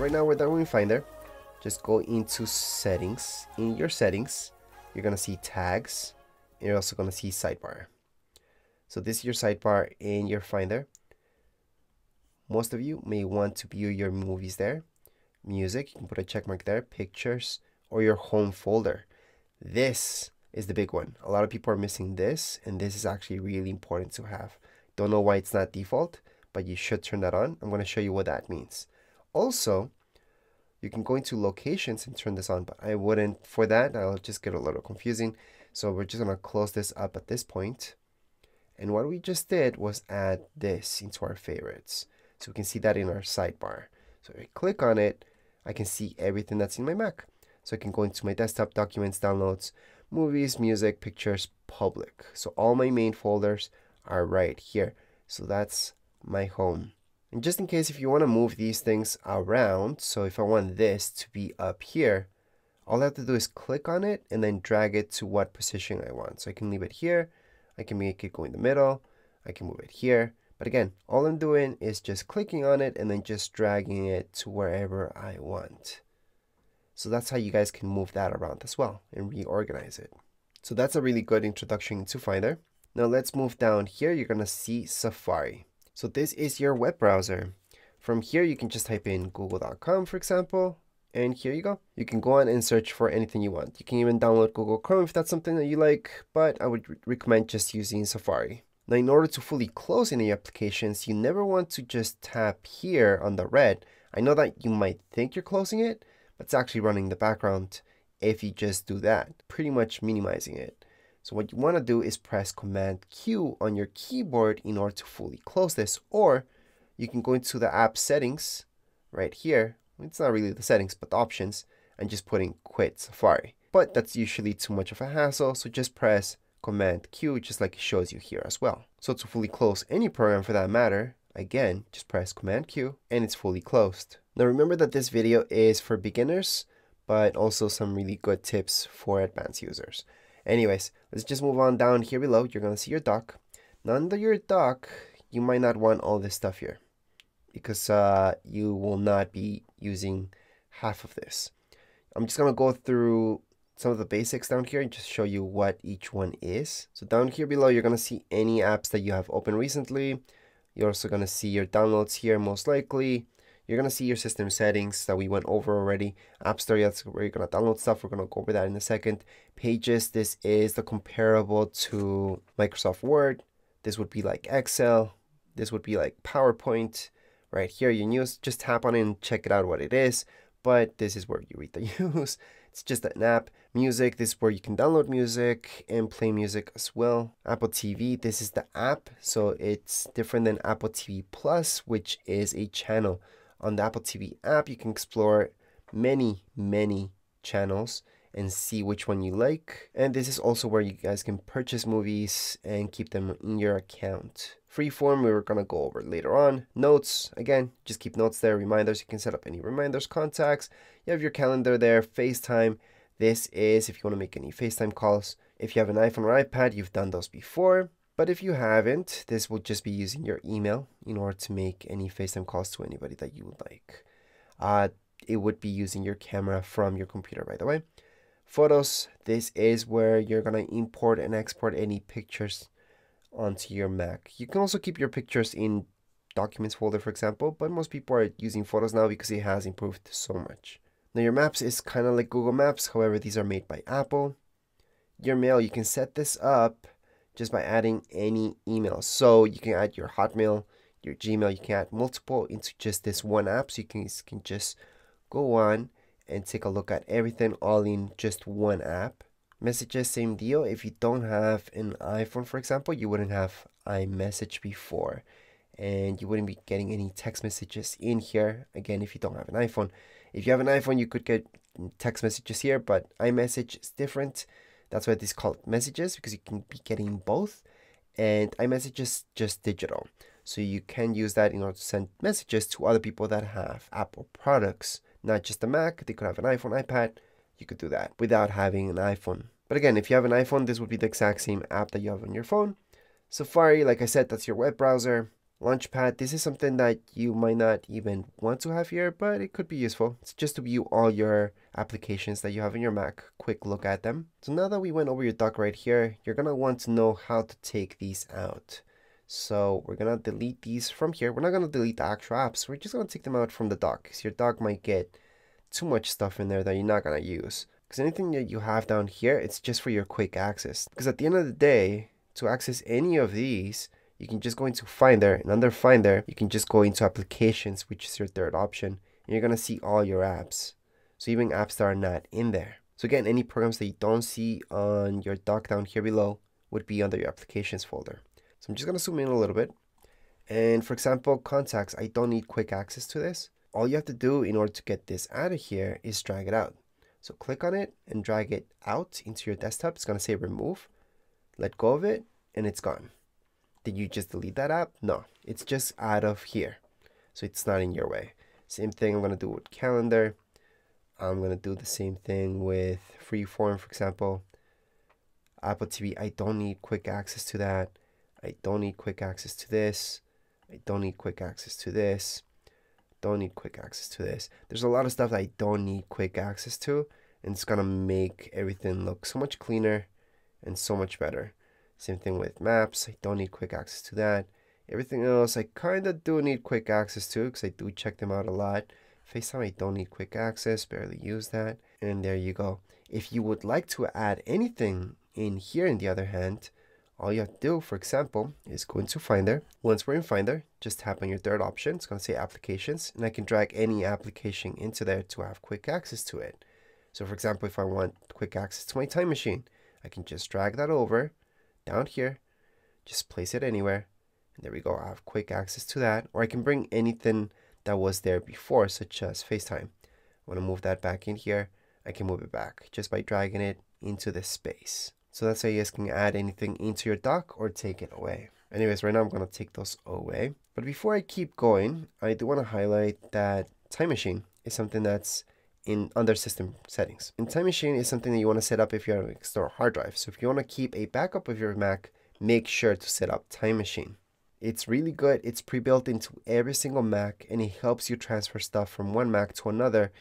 Right now we're done with Finder. Just go into settings. In your settings, you're gonna see tags. And you're also gonna see sidebar. So this is your sidebar in your Finder. Most of you may want to view your movies there. Music, you can put a check mark there. Pictures, or your home folder. This is the big one. A lot of people are missing this, and this is actually really important to have. Don't know why it's not default, but you should turn that on. I'm going to show you what that means. Also, you can go into locations and turn this on, but I wouldn't for that. I'll just get a little confusing. So we're just going to close this up at this point. And what we just did was add this into our favorites. So we can see that in our sidebar. So if I click on it, I can see everything that's in my Mac. So I can go into my desktop, documents, downloads, movies, music, pictures, public. So all my main folders are right here. So that's my home. And just in case if you want to move these things around, so if I want this to be up here, all I have to do is click on it and then drag it to what position I want. So I can leave it here, I can make it go in the middle, I can move it here. But again, all I'm doing is just clicking on it and then just dragging it to wherever I want. So that's how you guys can move that around as well and reorganize it. So that's a really good introduction to Finder. Now let's move down here. You're going to see Safari. So this is your web browser. From here, you can just type in google.com, for example, and here you go. You can go on and search for anything you want. You can even download Google Chrome if that's something that you like, but I would recommend just using Safari. Now, in order to fully close any applications, you never want to just tap here on the red. I know that you might think you're closing it, but it's actually running the background if you just do that, pretty much minimizing it. So what you want to do is press Command Q on your keyboard in order to fully close this, or you can go into the app settings right here. It's not really the settings, but the options, and just put in Quit Safari. But that's usually too much of a hassle, so just press Command Q just like it shows you here as well. So to fully close any program for that matter, again, just press Command Q and it's fully closed. Now remember that this video is for beginners, but also some really good tips for advanced users. Anyways, let's just move on down here below. You're going to see your dock. Now under your dock, you might not want all this stuff here because uh, you will not be using half of this. I'm just going to go through some of the basics down here and just show you what each one is. So down here below, you're going to see any apps that you have opened recently. You're also going to see your downloads here most likely. You're going to see your system settings that we went over already. App Store, that's where you're going to download stuff. We're going to go over that in a second. Pages, this is the comparable to Microsoft Word. This would be like Excel. This would be like PowerPoint. Right here, you use just tap on it and check it out what it is. But this is where you read the use. It's just an app. Music, this is where you can download music and play music as well. Apple TV, this is the app. So it's different than Apple TV Plus, which is a channel on the Apple TV app, you can explore many, many channels and see which one you like. And this is also where you guys can purchase movies and keep them in your account. Freeform, we were gonna go over later on. Notes, again, just keep notes there, reminders. You can set up any reminders, contacts. You have your calendar there, FaceTime. This is if you wanna make any FaceTime calls. If you have an iPhone or iPad, you've done those before. But if you haven't, this will just be using your email in order to make any FaceTime calls to anybody that you would like. Uh, it would be using your camera from your computer, by the way. Photos, this is where you're going to import and export any pictures onto your Mac. You can also keep your pictures in documents folder, for example, but most people are using photos now because it has improved so much. Now your maps is kind of like Google Maps, however, these are made by Apple. Your mail, you can set this up just by adding any email. So you can add your Hotmail, your Gmail, you can add multiple into just this one app. So you can, you can just go on and take a look at everything all in just one app. Messages, same deal. If you don't have an iPhone, for example, you wouldn't have iMessage before and you wouldn't be getting any text messages in here. Again, if you don't have an iPhone. If you have an iPhone, you could get text messages here, but iMessage is different. That's why this called messages because you can be getting both. And iMessage is just digital. So you can use that in order to send messages to other people that have Apple products, not just a Mac. They could have an iPhone, iPad. You could do that without having an iPhone. But again, if you have an iPhone, this would be the exact same app that you have on your phone. Safari, like I said, that's your web browser. Launchpad, this is something that you might not even want to have here, but it could be useful. It's just to view all your applications that you have in your Mac, quick look at them. So now that we went over your dock right here, you're gonna want to know how to take these out. So we're gonna delete these from here. We're not gonna delete the actual apps. We're just gonna take them out from the dock. So your dock might get too much stuff in there that you're not gonna use. Because anything that you have down here, it's just for your quick access. Because at the end of the day, to access any of these, you can just go into Finder, and under Finder, you can just go into Applications, which is your third option, and you're gonna see all your apps. So even apps that are not in there. So again, any programs that you don't see on your dock down here below would be under your Applications folder. So I'm just gonna zoom in a little bit. And for example, contacts, I don't need quick access to this. All you have to do in order to get this out of here is drag it out. So click on it and drag it out into your desktop. It's gonna say remove, let go of it, and it's gone. Did you just delete that app? No, it's just out of here. So it's not in your way. Same thing I'm going to do with calendar. I'm going to do the same thing with freeform, for example. Apple TV, I don't need quick access to that. I don't need quick access to this. I don't need quick access to this. Don't need quick access to this. There's a lot of stuff that I don't need quick access to. And it's going to make everything look so much cleaner and so much better. Same thing with maps. I don't need quick access to that. Everything else I kind of do need quick access to because I do check them out a lot. FaceTime, I don't need quick access, barely use that. And there you go. If you would like to add anything in here, in the other hand, all you have to do, for example, is go into Finder. Once we're in Finder, just tap on your third option. It's going to say Applications, and I can drag any application into there to have quick access to it. So for example, if I want quick access to my time machine, I can just drag that over down here, just place it anywhere. And there we go. I have quick access to that. Or I can bring anything that was there before, such as FaceTime. I want to move that back in here. I can move it back just by dragging it into the space. So that's how you guys can add anything into your dock or take it away. Anyways, right now I'm going to take those away. But before I keep going, I do want to highlight that Time Machine is something that's in under system settings. And Time Machine is something that you want to set up if you have an external hard drive. So if you want to keep a backup of your Mac, make sure to set up Time Machine. It's really good. It's pre-built into every single Mac and it helps you transfer stuff from one Mac to another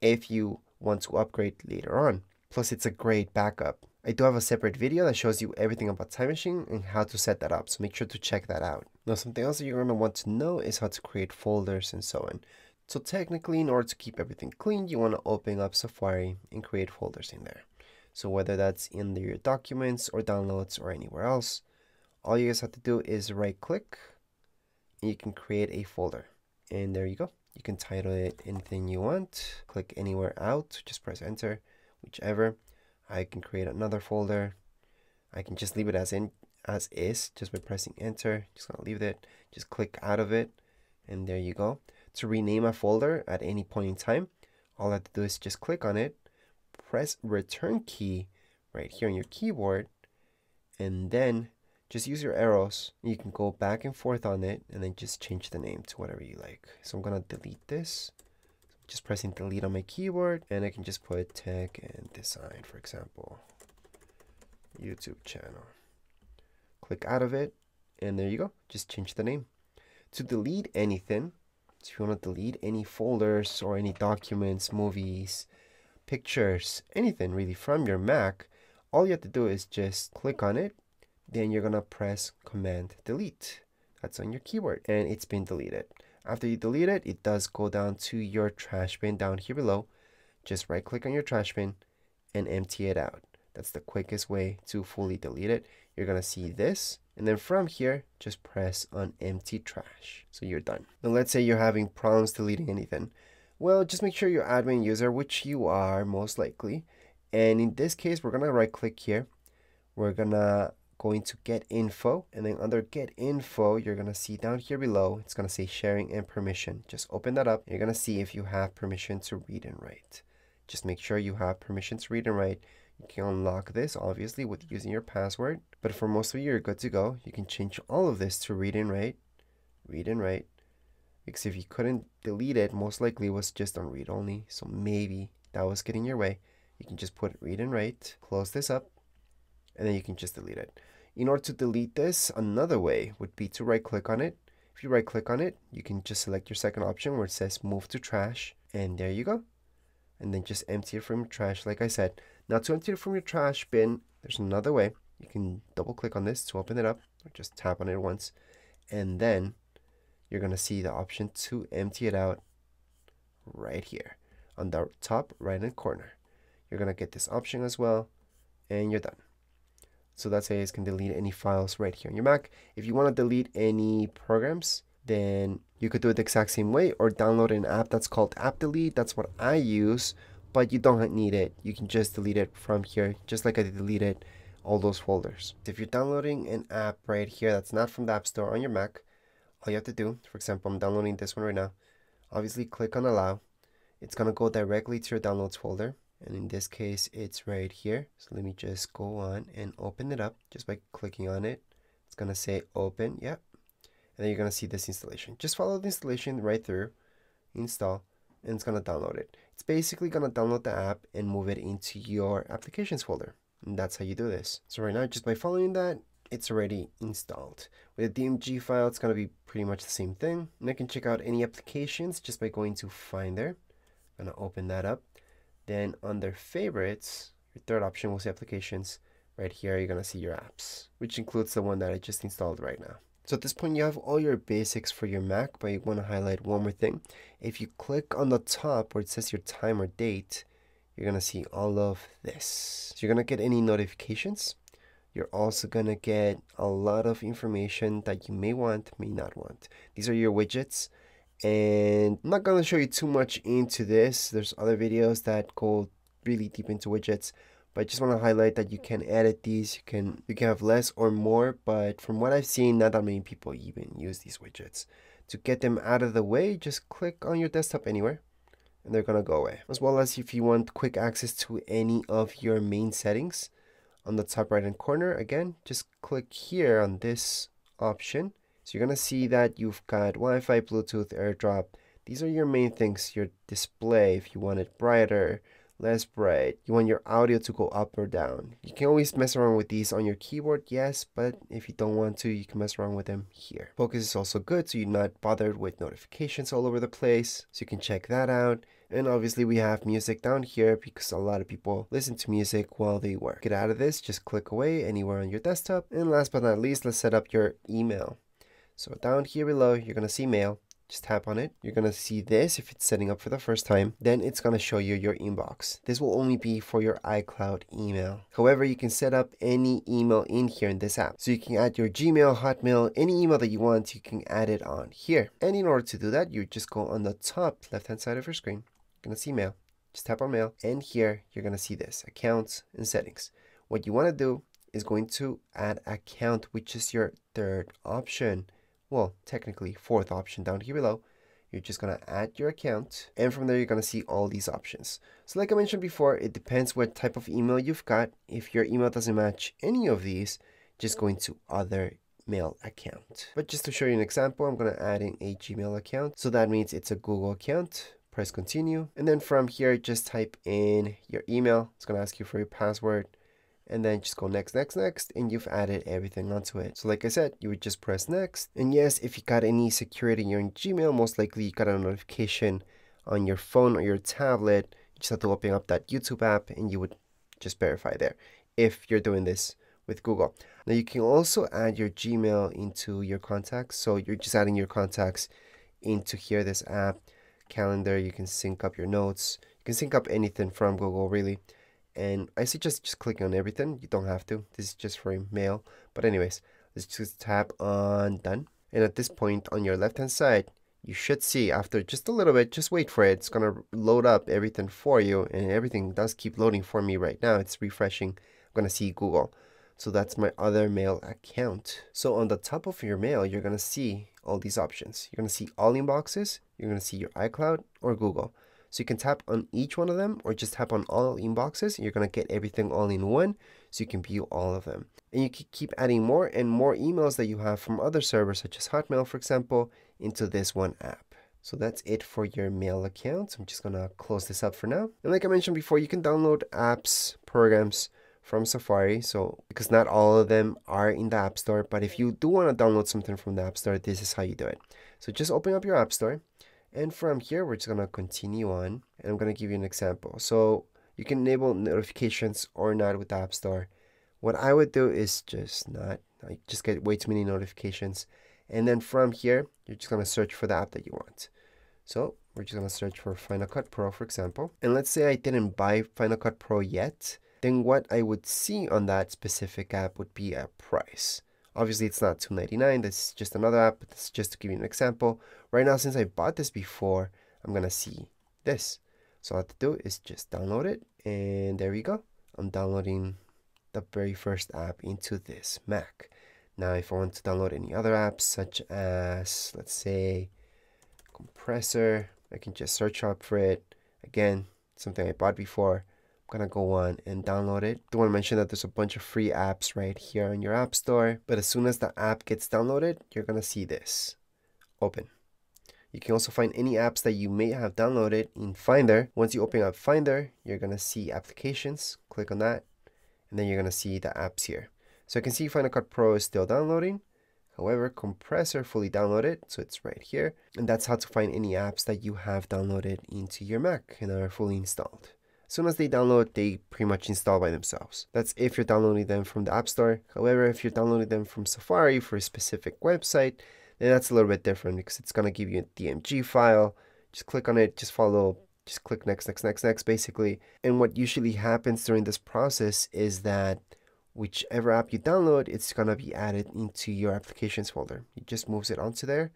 if you want to upgrade later on. Plus it's a great backup. I do have a separate video that shows you everything about Time Machine and how to set that up, so make sure to check that out. Now something else that you're going to want to know is how to create folders and so on. So technically, in order to keep everything clean, you want to open up Safari and create folders in there. So whether that's in your documents or downloads or anywhere else, all you guys have to do is right click and you can create a folder. And there you go. You can title it anything you want. Click anywhere out, just press enter, whichever. I can create another folder. I can just leave it as in as is just by pressing enter. Just gonna leave it. Just click out of it and there you go to rename a folder at any point in time, all I have to do is just click on it, press return key right here on your keyboard, and then just use your arrows. You can go back and forth on it and then just change the name to whatever you like. So I'm gonna delete this. Just pressing delete on my keyboard and I can just put tech and design, for example, YouTube channel. Click out of it and there you go. Just change the name. To delete anything, so if you want to delete any folders or any documents, movies, pictures, anything really from your Mac, all you have to do is just click on it. Then you're going to press Command Delete. That's on your keyboard and it's been deleted. After you delete it, it does go down to your trash bin down here below. Just right click on your trash bin and empty it out. That's the quickest way to fully delete it. You're going to see this and then from here, just press on empty trash. So you're done. Now let's say you're having problems deleting anything. Well, just make sure you're admin user, which you are most likely. And in this case, we're gonna right click here. We're gonna go into get info and then under get info, you're gonna see down here below, it's gonna say sharing and permission. Just open that up. You're gonna see if you have permission to read and write. Just make sure you have permission to read and write. You can unlock this obviously with using your password, but for most of you, you're good to go. You can change all of this to read and write, read and write, because if you couldn't delete it, most likely it was just on read only. So maybe that was getting your way. You can just put read and write, close this up, and then you can just delete it. In order to delete this, another way would be to right click on it. If you right click on it, you can just select your second option where it says move to trash and there you go. And then just empty it from trash. Like I said, now to empty it from your trash bin, there's another way. You can double click on this to open it up or just tap on it once. And then you're going to see the option to empty it out right here on the top right hand corner. You're going to get this option as well and you're done. So that's how you can delete any files right here on your Mac. If you want to delete any programs, then you could do it the exact same way or download an app that's called App Delete. That's what I use, but you don't need it. You can just delete it from here, just like I deleted all those folders. If you're downloading an app right here that's not from the App Store on your Mac, all you have to do, for example, I'm downloading this one right now. Obviously, click on Allow. It's going to go directly to your downloads folder and in this case it's right here so let me just go on and open it up just by clicking on it it's gonna say open yep and then you're gonna see this installation just follow the installation right through install and it's gonna download it it's basically gonna download the app and move it into your applications folder and that's how you do this so right now just by following that it's already installed. With a DMG file, it's going to be pretty much the same thing. And I can check out any applications just by going to Finder. I'm going to open that up. Then under favorites, your third option will say applications. Right here, you're going to see your apps, which includes the one that I just installed right now. So at this point, you have all your basics for your Mac, but you want to highlight one more thing. If you click on the top where it says your time or date, you're going to see all of this. So you're going to get any notifications. You're also going to get a lot of information that you may want, may not want. These are your widgets and I'm not going to show you too much into this. There's other videos that go really deep into widgets, but I just want to highlight that you can edit these. You can you can have less or more, but from what I've seen, not that many people even use these widgets. To get them out of the way, just click on your desktop anywhere and they're going to go away. As well as if you want quick access to any of your main settings on the top right hand corner, again, just click here on this option so you're going to see that you've got Wi-Fi, Bluetooth, AirDrop. These are your main things. Your display, if you want it brighter, less bright. You want your audio to go up or down. You can always mess around with these on your keyboard, yes, but if you don't want to, you can mess around with them here. Focus is also good, so you're not bothered with notifications all over the place. So you can check that out. And obviously we have music down here because a lot of people listen to music while they work. Get out of this, just click away anywhere on your desktop. And last but not least, let's set up your email. So down here below, you're to see mail. Just tap on it. You're going to see this if it's setting up for the first time. Then it's going to show you your inbox. This will only be for your iCloud email. However, you can set up any email in here in this app. So you can add your Gmail, Hotmail, any email that you want, you can add it on here. And in order to do that, you just go on the top left-hand side of your screen. You're going to see mail. Just tap on mail. And here, you're going to see this, accounts and settings. What you want to do is going to add account, which is your third option well, technically fourth option down here below, you're just going to add your account and from there you're going to see all these options. So like I mentioned before, it depends what type of email you've got. If your email doesn't match any of these, just go into other mail account. But just to show you an example, I'm going to add in a Gmail account. So that means it's a Google account. Press continue. And then from here, just type in your email. It's going to ask you for your password and then just go next, next, next, and you've added everything onto it. So like I said, you would just press next. And yes, if you got any security in your Gmail, most likely you got a notification on your phone or your tablet. You just have to open up that YouTube app and you would just verify there if you're doing this with Google. Now you can also add your Gmail into your contacts. So you're just adding your contacts into here, this app, calendar, you can sync up your notes. You can sync up anything from Google really and I suggest just clicking on everything. You don't have to. This is just for mail. But anyways, let's just tap on done. And at this point on your left hand side, you should see after just a little bit, just wait for it. It's going to load up everything for you. And everything does keep loading for me right now. It's refreshing. I'm going to see Google. So that's my other mail account. So on the top of your mail, you're going to see all these options. You're going to see all inboxes. You're going to see your iCloud or Google. So you can tap on each one of them or just tap on all inboxes. You're going to get everything all in one so you can view all of them. And you can keep adding more and more emails that you have from other servers such as Hotmail, for example, into this one app. So that's it for your mail account. I'm just going to close this up for now. And like I mentioned before, you can download apps, programs from Safari. So because not all of them are in the App Store, but if you do want to download something from the App Store, this is how you do it. So just open up your App Store. And from here, we're just to continue on. And I'm to give you an example. So you can enable notifications or not with the App Store. What I would do is just not, I just get way too many notifications. And then from here, you're just to search for the app that you want. So we're just to search for Final Cut Pro, for example. And let's say I didn't buy Final Cut Pro yet then what I would see on that specific app would be a price. Obviously, it's not $2.99. This is just another app. Is just to give you an example. Right now, since I bought this before, I'm going to see this. So all I have to do is just download it. And there we go. I'm downloading the very first app into this Mac. Now, if I want to download any other apps, such as, let's say, compressor, I can just search up for it. Again, something I bought before gonna go on and download it. Do want to mention that there's a bunch of free apps right here in your app store. But as soon as the app gets downloaded, you're gonna see this. Open. You can also find any apps that you may have downloaded in Finder. Once you open up Finder, you're gonna see applications. Click on that, and then you're gonna see the apps here. So you can see Final Cut Pro is still downloading. However, compressor fully downloaded, so it's right here. And that's how to find any apps that you have downloaded into your Mac and are fully installed. As soon as they download, they pretty much install by themselves. That's if you're downloading them from the App Store. However, if you're downloading them from Safari for a specific website, then that's a little bit different because it's going to give you a DMG file. Just click on it, just follow, just click next, next, next, next, basically. And what usually happens during this process is that whichever app you download, it's going to be added into your applications folder. It just moves it onto there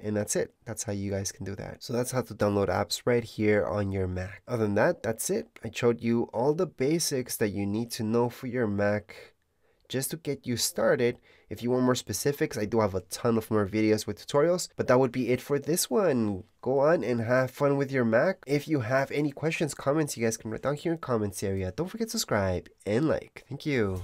and that's it. That's how you guys can do that. So that's how to download apps right here on your Mac. Other than that, that's it. I showed you all the basics that you need to know for your Mac just to get you started. If you want more specifics, I do have a ton of more videos with tutorials, but that would be it for this one. Go on and have fun with your Mac. If you have any questions, comments, you guys can write down here in the comments area. Don't forget to subscribe and like. Thank you.